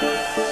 Música